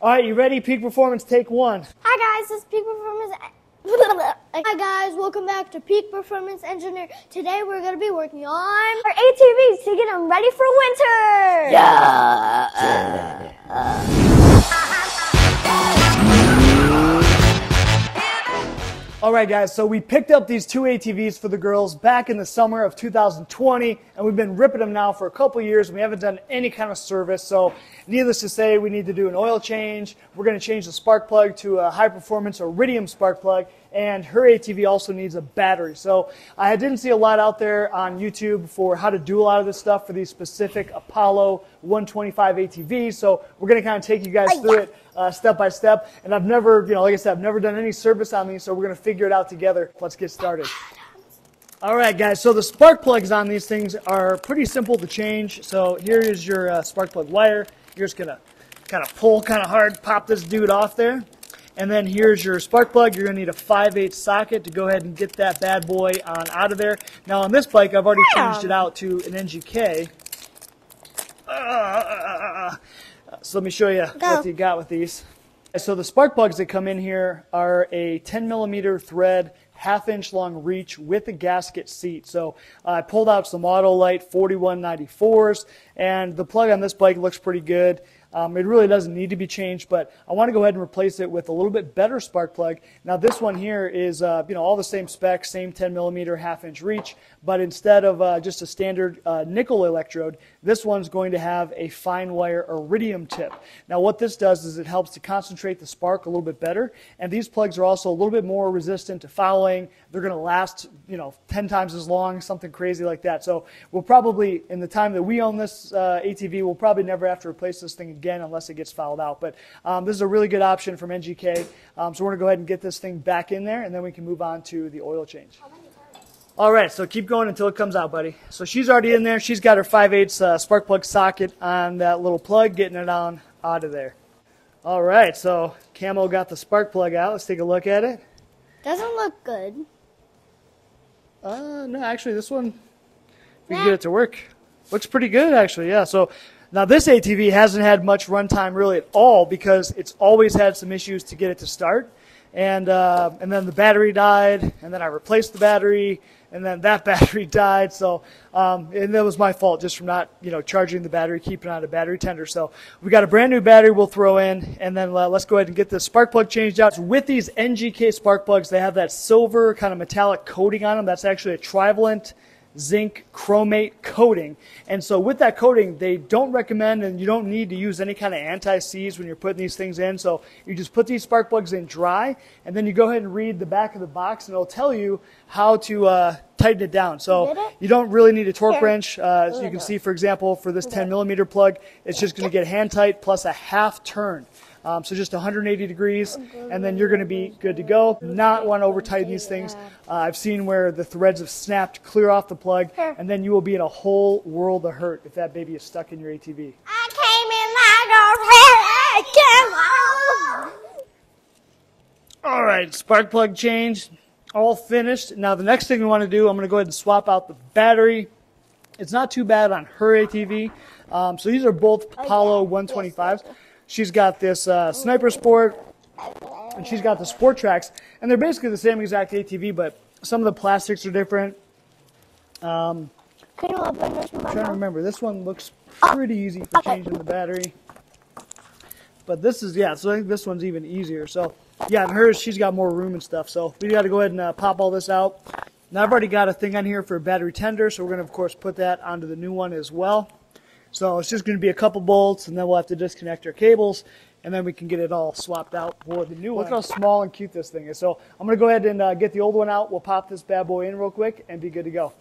All right, you ready? Peak performance, take one. Hi guys, this is Peak Performance. Hi guys, welcome back to Peak Performance Engineer. Today we're going to be working on our ATVs to get them ready for winter. All right, guys, so we picked up these two ATVs for the girls back in the summer of 2020, and we've been ripping them now for a couple years, and we haven't done any kind of service. So, needless to say, we need to do an oil change. We're going to change the spark plug to a high performance iridium spark plug, and her ATV also needs a battery. So, I didn't see a lot out there on YouTube for how to do a lot of this stuff for these specific Apollo 125 ATVs. So, we're going to kind of take you guys through it uh, step by step. And I've never, you know, like I said, I've never done any service on these, so we're going to figure it out together. Let's get started. All right, guys, so the spark plugs on these things are pretty simple to change. So here is your uh, spark plug wire. You're just going to kind of pull kind of hard, pop this dude off there. And then here's your spark plug. You're going to need a 5 8 socket to go ahead and get that bad boy on out of there. Now on this bike, I've already changed it out to an NGK. Uh, so let me show you Go. what you got with these. So the spark plugs that come in here are a 10 millimeter thread, half inch long reach with a gasket seat. So uh, I pulled out some Autolite 4194s, and the plug on this bike looks pretty good. Um, it really doesn't need to be changed, but I want to go ahead and replace it with a little bit better spark plug. Now this one here is, uh, you know, all the same specs, same 10 millimeter half inch reach, but instead of uh, just a standard uh, nickel electrode, this one's going to have a fine wire iridium tip. Now what this does is it helps to concentrate the spark a little bit better, and these plugs are also a little bit more resistant to fouling. They're going to last, you know, 10 times as long, something crazy like that. So we'll probably, in the time that we own this uh, ATV, we'll probably never have to replace this thing again unless it gets fouled out. But um, this is a really good option from NGK. Um, so we're going to go ahead and get this thing back in there, and then we can move on to the oil change. All right, so keep going until it comes out, buddy. So she's already in there. She's got her 5 8 uh, spark plug socket on that little plug, getting it on out of there. All right, so Camo got the spark plug out. Let's take a look at it. Doesn't look good. Uh, no, actually, this one, we can get it to work. Looks pretty good, actually, yeah. So now this ATV hasn't had much runtime really at all because it's always had some issues to get it to start. And, uh, and then the battery died, and then I replaced the battery, and then that battery died. So, um, and that was my fault just from not, you know, charging the battery, keeping on a battery tender. So we got a brand new battery we'll throw in, and then uh, let's go ahead and get the spark plug changed out. With these NGK spark plugs, they have that silver kind of metallic coating on them. That's actually a trivalent zinc chromate coating. And so with that coating, they don't recommend and you don't need to use any kind of anti-seize when you're putting these things in. So you just put these spark plugs in dry and then you go ahead and read the back of the box and it'll tell you how to uh, tighten it down. So it? you don't really need a torque Here. wrench. Uh, so you can see, for example, for this 10 millimeter plug, it's just going to get hand tight plus a half turn. Um, so just 180 degrees, and then you're going to be good to go. Not want to over tighten these things. Uh, I've seen where the threads have snapped clear off the plug, and then you will be in a whole world of hurt if that baby is stuck in your ATV. I came in like a wrecking. All right, spark plug change, all finished. Now the next thing we want to do, I'm going to go ahead and swap out the battery. It's not too bad on her ATV. Um, so these are both Apollo 125s. She's got this uh, Sniper Sport, and she's got the Sportrax, and they're basically the same exact ATV, but some of the plastics are different. Can you open this I'm trying to remember. This one looks pretty easy for changing the battery. But this is, yeah, so I think this one's even easier. So, yeah, and hers, she's got more room and stuff. So we got to go ahead and uh, pop all this out. Now, I've already got a thing on here for a battery tender, so we're going to, of course, put that onto the new one as well. So it's just going to be a couple bolts, and then we'll have to disconnect our cables, and then we can get it all swapped out for the new one. Look how small and cute this thing is. So I'm going to go ahead and uh, get the old one out. We'll pop this bad boy in real quick and be good to go.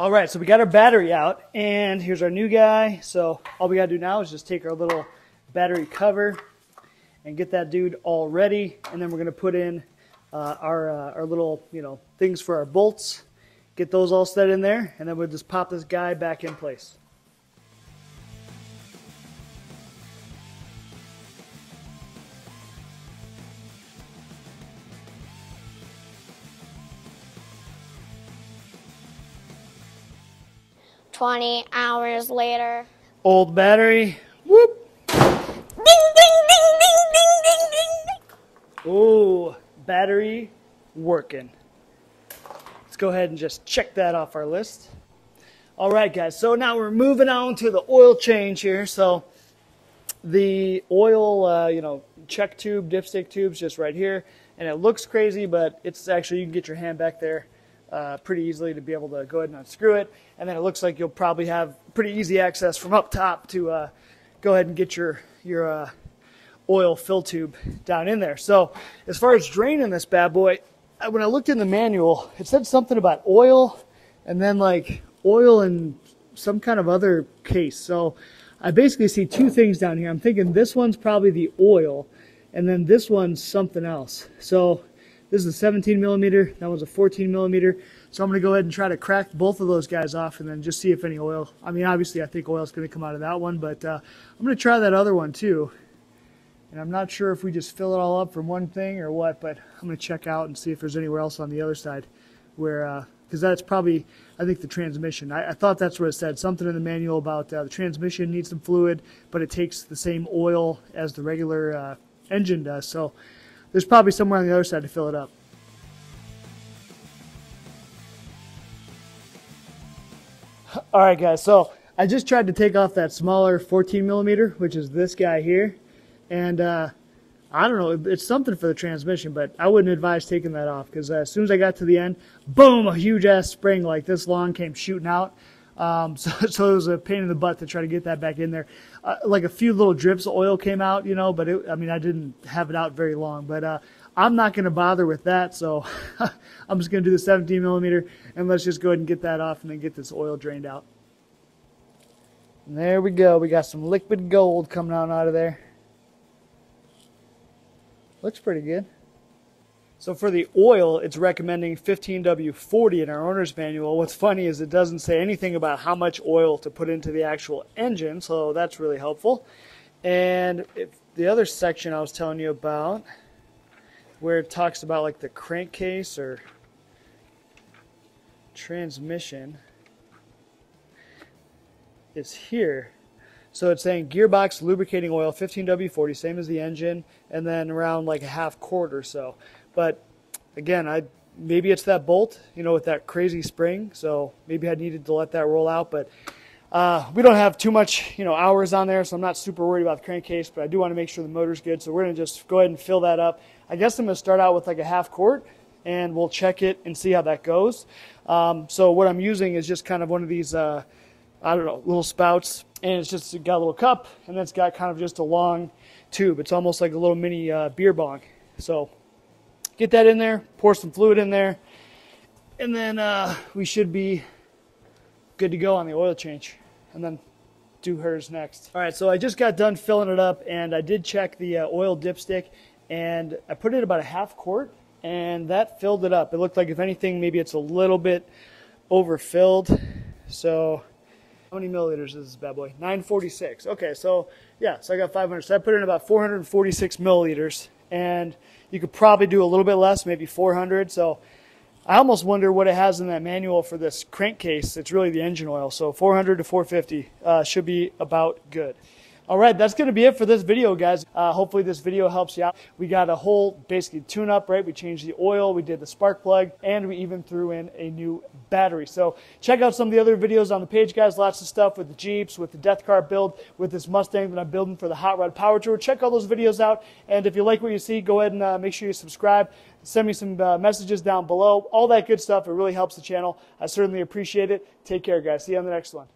All right, so we got our battery out, and here's our new guy. So all we gotta do now is just take our little battery cover and get that dude all ready, and then we're gonna put in uh, our uh, our little you know things for our bolts. Get those all set in there, and then we'll just pop this guy back in place. 20 hours later. Old battery. Battery working. Let's go ahead and just check that off our list. All right, guys. So now we're moving on to the oil change here. So the oil, uh, you know, check tube, dipstick tubes just right here. And it looks crazy, but it's actually, you can get your hand back there uh, pretty easily to be able to go ahead and unscrew it. And then it looks like you'll probably have pretty easy access from up top to uh, go ahead and get your, your uh, oil fill tube down in there. So as far as draining this bad boy, when I looked in the manual, it said something about oil and then like oil and some kind of other case. So I basically see two things down here. I'm thinking this one's probably the oil, and then this one's something else. So this is a 17 millimeter, that one's a 14 millimeter. So I'm gonna go ahead and try to crack both of those guys off and then just see if any oil, I mean, obviously I think oil's gonna come out of that one, but uh, I'm gonna try that other one too. And I'm not sure if we just fill it all up from one thing or what, but I'm gonna check out and see if there's anywhere else on the other side where, uh, because that's probably, I think, the transmission. I, I, thought that's what it said. Something in the manual about uh, the transmission needs some fluid, but it takes the same oil as the regular uh, engine does. So there's probably somewhere on the other side to fill it up. All right, guys. So I just tried to take off that smaller 14 millimeter, which is this guy here, and uh, I don't know. It's something for the transmission, but I wouldn't advise taking that off because uh, as soon as I got to the end, boom, a huge ass spring like this long came shooting out. Um, so, so it was a pain in the butt to try to get that back in there. Uh, like a few little drips of oil came out, you know, but it, I mean, I didn't have it out very long. But uh, I'm not going to bother with that, so I'm just going to do the 17 millimeter, and let's just go ahead and get that off and then get this oil drained out. And there we go. We got some liquid gold coming out out of there. Looks pretty good. So for the oil, it's recommending 15W40 in our owner's manual. What's funny is it doesn't say anything about how much oil to put into the actual engine, so that's really helpful. And the other section I was telling you about, where it talks about like the crankcase or transmission, is here. So it's saying gearbox lubricating oil 15W40, same as the engine, and then around like a half quart or so. But again, I maybe it's that bolt, you know, with that crazy spring. So maybe I needed to let that roll out, but uh, we don't have too much, you know, hours on there, so I'm not super worried about the crankcase. But I do want to make sure the motor's good, so we're gonna just go ahead and fill that up. I guess I'm gonna start out with like a half quart, and we'll check it and see how that goes. Um, so what I'm using is just kind of one of these. Uh, I don't know, little spouts, and it's just got a little cup, and then it's got kind of just a long tube. It's almost like a little mini uh, beer bong. So get that in there, pour some fluid in there, and then uh, we should be good to go on the oil change, and then do hers next. All right, so I just got done filling it up, and I did check the uh, oil dipstick, and I put in about a half quart, and that filled it up. It looked like, if anything, maybe it's a little bit overfilled. So how many milliliters is this bad boy? 946. Okay, so yeah, so I got 500. So I put in about 446 milliliters, and you could probably do a little bit less, maybe 400. So I almost wonder what it has in that manual for this crankcase. It's really the engine oil. So 400 to 450 uh, should be about good. All right, that's going to be it for this video, guys. Uh, hopefully this video helps you out. We got a whole basically tune-up, right? We changed the oil, we did the spark plug, and we even threw in a new battery. So check out some of the other videos on the page, guys. Lots of stuff with the Jeeps, with the Death Car build, with this Mustang that I'm building for the Hot Rod Power Tour. Check all those videos out. And if you like what you see, go ahead and uh, make sure you subscribe. Send me some uh, messages down below. All that good stuff. It really helps the channel. I certainly appreciate it. Take care, guys. See you on the next one.